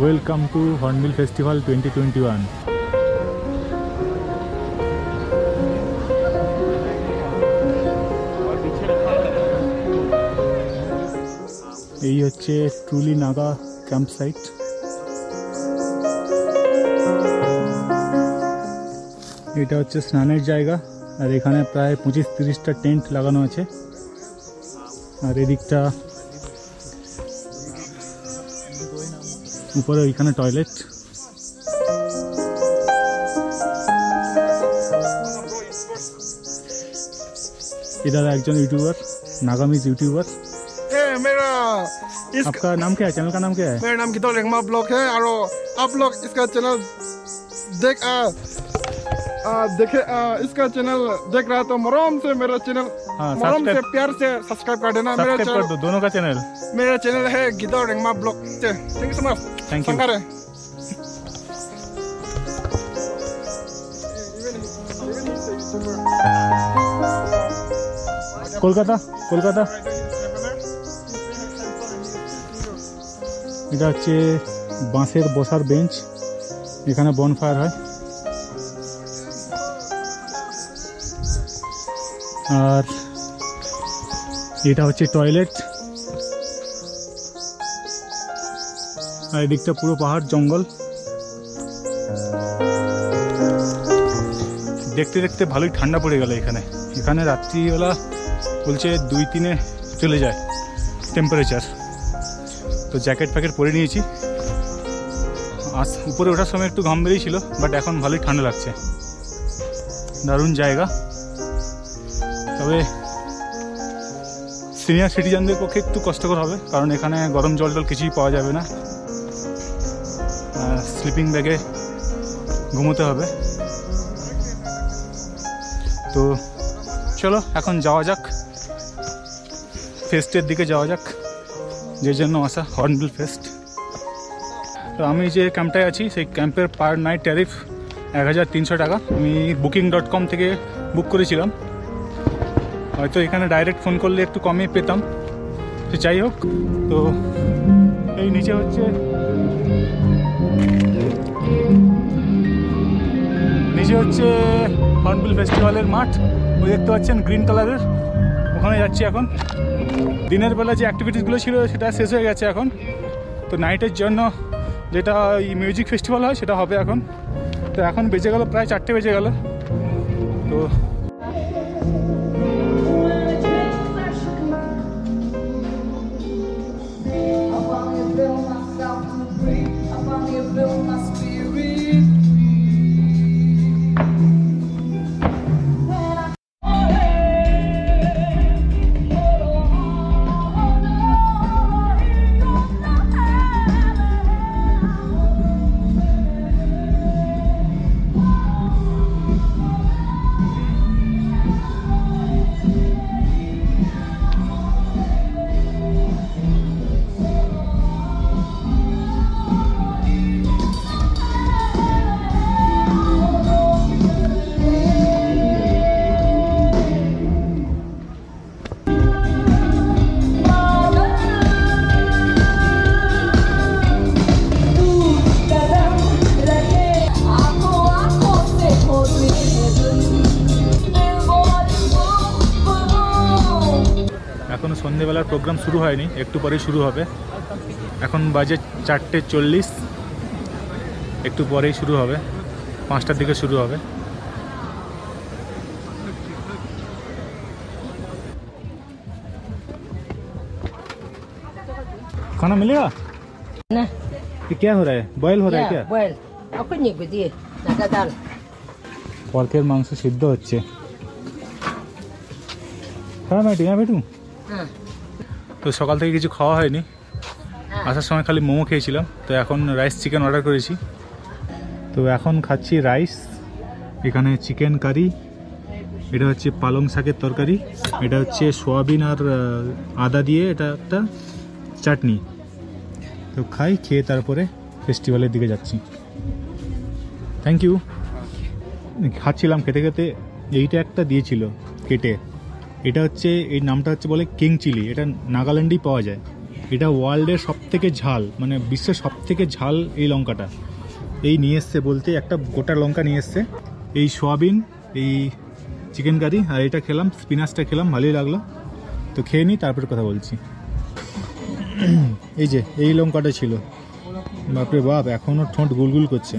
Welcome to Hornbill festival twenty twenty one এই হচ্ছে truly Naga camp site এটা হচ্ছে স্নানের জায়গা, আর এখানে প্রায় পঁচিশ তিরিশটা টেন্ট লাগানো আছে। আর এদিকটা উপরে ওইখানে টয়লেট ये दादा एक्चुअल यूट्यूबर नागामीज यूट्यूबर ए मेरा इस आपका नाम क्या है चैनल का नाम क्या है मेरा नाम कितो रेगमा ब्लॉग है और आप लोग इसका चैनल देख आ, आ, देखे आ, इसका चैनल देख रहा है तो मरोम से मेरा चैनल हाँ, मरोम से सब्सक्राइब- प्यार से सब्सक्राइब कर देना मेरा सब्सक्राइब कर चैनल दो दोनों का चैनल मेरा चैनल है गिदो रेगमा blog thank you so much Thank you. Shankar है কলকাতা কলকাতা এটা হচ্ছে বাঁশের বসার বেঞ্চ এখানে বনফায়ার হয় আর এটা হচ্ছে টয়লেট। আর এদিকটা পুরো পাহাড়, জঙ্গল। দেখতে দেখতে ভালোই ঠান্ডা পড়ে গেল এখানে। এখানে রাত্রিবেলা বলছে দুই তিনে চলে যায় টেম্পারেচার তো জ্যাকেট প্যাকেট পরে নিয়েছি। আস, উপরে ওঠার সময় একটু ঘাম বেরিয়েছিল বাট এখন ভালোই ঠান্ডা লাগছে। দারুণ জায়গা। তবে সিনিয়র সিটিজেনদের পক্ষে একটু কষ্টকর হবে, কারণ এখানে গরম জল টল কিছুই পাওয়া যাবে না। স্লিপিং ব্যাগে ঘুমোতে হবে। তো চলো, এখন যাওয়া যাক। ফেস্টের দিকে যাওয়া যাক, যে জন্য আসা হর্নবিল ফেস্ট তো আমি যে ক্যাম্পটায় আছি, সেই ক্যাম্পের পার নাইট ট্যারিফ এক হাজার তিনশো টাকা। আমি বুকিং ডট কম থেকে বুক করেছিলাম। হয়তো এখানে ডাইরেক্ট ফোন করলে একটু কমই পেতাম। তো যাই হোক, তো এই নিচে হচ্ছে নিচে হচ্ছে হর্নবিল ফেস্টিভ্যালের মাঠ। ওই দেখতে পাচ্ছেন গ্রিন কালারের ওখানে যাচ্ছি এখন। দিনের বেলা যে অ্যাক্টিভিটিসগুলো ছিল, সেটা শেষ হয়ে গেছে এখন। তো নাইটের জন্য যেটা এই মিউজিক ফেস্টিভ্যাল হয়, সেটা হবে এখন। তো এখন বেজে গেল, প্রায় চারটে বেজে গেল। তো এখনও সন্ধেবেলার প্রোগ্রাম শুরু হয়নি একটু পরেই শুরু হবে এখন বাজে চারটে চল্লিশ একটু পরেই শুরু হবে পাঁচটার দিকে শুরু হবে खाना मिलेगा ना ये क्या हो रहा है बॉयल हो रहा है क्या বয়েল এখন নিয়ে দিয়ে নাগা ডাল পর্কের মাংস সিদ্ধ হচ্ছে হ্যাঁ ম্যাডি হ্যাঁ বেটু হ্যাঁ তো সকাল থেকে কিছু খাওয়া হয়নি। আসার সময় খালি মোমো খেয়েছিলাম। তো এখন রাইস চিকেন অর্ডার করেছি। তো এখন খাচ্ছি রাইস এখানে চিকেন কারি এটা হচ্ছে পালং শাকের তরকারি এটা হচ্ছে সোয়াবিন আর আদা দিয়ে এটা একটা চাটনি। তো খাই খেয়ে তারপরে ফেস্টিভ্যালের দিকে যাচ্ছি। থ্যাংক ইউ খাচ্ছিলাম খেতে খেতে এইটা একটা দিয়েছিল কেটে। এটা হচ্ছে, এই নামটা হচ্ছে বলে কিং চিলি, এটা নাগাল্যান্ডেই পাওয়া যায়। এটা ওয়ার্ল্ডের সব থেকে ঝাল মানে বিশ্বের সব থেকে ঝাল এই লঙ্কাটা। এই নিয়ে এসছে বলতে, একটা গোটা লঙ্কা নিয়ে এসছে। এই সোয়াবিন, এই চিকেন কারি, আর এটা খেলাম, স্পিনাচটা খেলাম, ভালোই লাগল। তো খেয়ে নিই, তারপরে কথা বলছি। এই যে, এই লঙ্কাটা ছিল। বাপরে বাপ এখনও ঠোঁট গুলগুল করছে।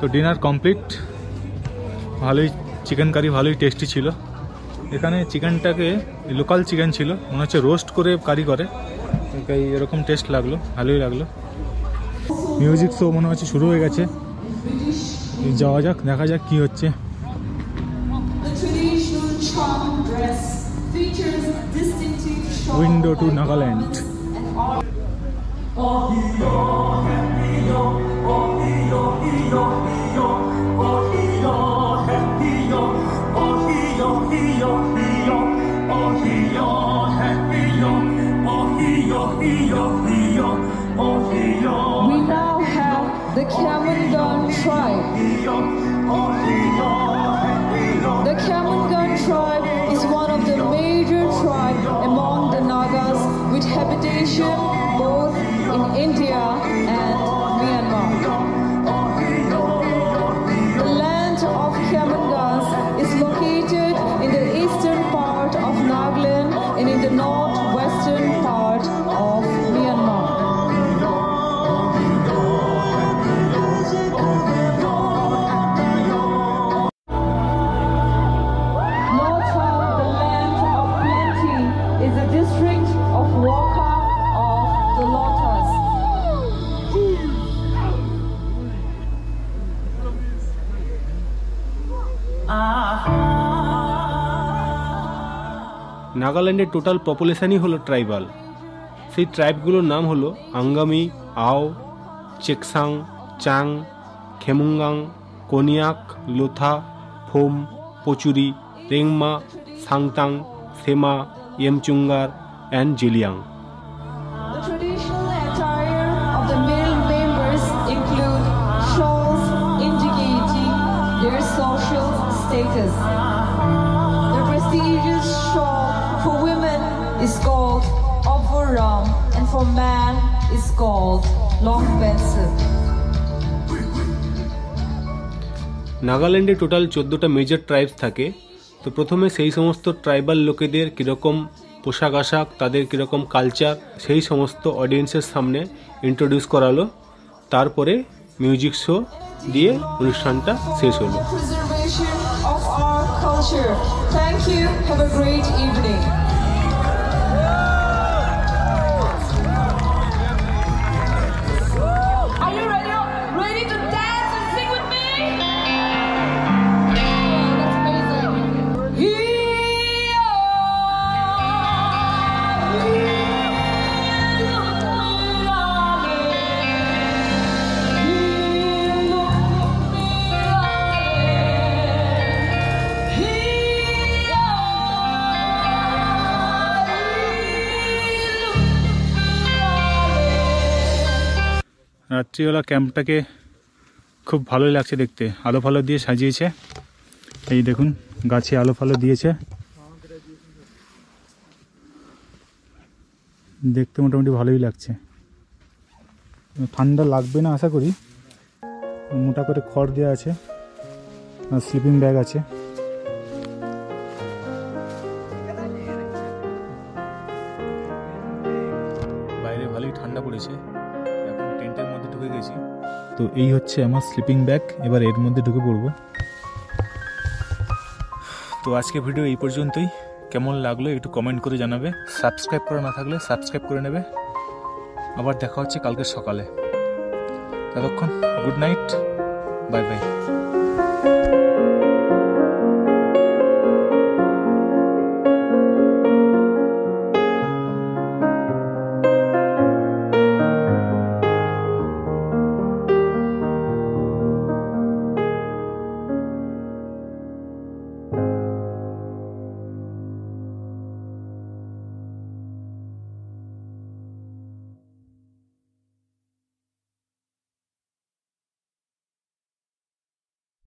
তো ডিনার কমপ্লিট ভালোই চিকেন কারি ভালোই টেস্টি ছিল। এখানে চিকেনটাকে লোকাল চিকেন ছিল। মনে হচ্ছে রোস্ট করে কারি করে। তাই এরকম টেস্ট লাগল, ভালোই লাগল। মিউজিক শো মনে হচ্ছে শুরু হয়ে গেছে। যাওয়া যাক, দেখা যাক কি হচ্ছে। Window to Nagaland We the Kamungan tribe. Is one of the major tribes among the Nagas with habitation both in India and Myanmar. The land of Kamungans is located in the eastern part of Nagaland and in the northwestern নাগাল্যান্ডের total পপুলেশানই হলো tribal. সেই ট্রাইবগুলোর নাম হলো Angami, Ao, Chakhesang, Chang, Khiamniungan, Konyak, Lotha, Phom, Pochury, Rengma Sangtam Sema Yimchunger and Zeliang. For women is called Oburam and for man is called Longbensu. নাগাল্যান্ডে total চোদ্দোটা major tribes থাকে। তো প্রথমে সেই সমস্ত ট্রাইবাল লোকেদের কীরকম পোশাক আশাক তাদের কীরকম কালচার সেই সমস্ত অডিয়েন্সের সামনে ইন্ট্রোডিউস করালো। তারপরে মিউজিক শো দিয়ে অনুষ্ঠানটা শেষ হলো। you. Have a great evening. রাত্রিবেলা ক্যাম্পটাকে খুব ভালোই লাগছে দেখতে। আলো ফালো দিয়ে সাজিয়েছে। এই দেখুন, গাছে আলো ফালো দিয়েছে। দেখতে মোটামুটি ভালোই লাগছে। ঠান্ডা লাগবে না, আশা করি। মোটা করে খড় দেওয়া আছে আর স্লিপিং ব্যাগ আছে। বাইরে ভালোই ঠান্ডা পড়েছে। তো এই হচ্ছে আমার স্লিপিং ব্যাগ এবার এর মধ্যে ঢুকে পড়ব। তো আজকে ভিডিও এই পর্যন্তই। কেমন লাগল একটু কমেন্ট করে জানাবে। সাবস্ক্রাইব করা না থাকলে সাবস্ক্রাইব করে নেবে। আবার দেখা হচ্ছে কালকে সকালে। ততক্ষণ গুড নাইট বাই বাই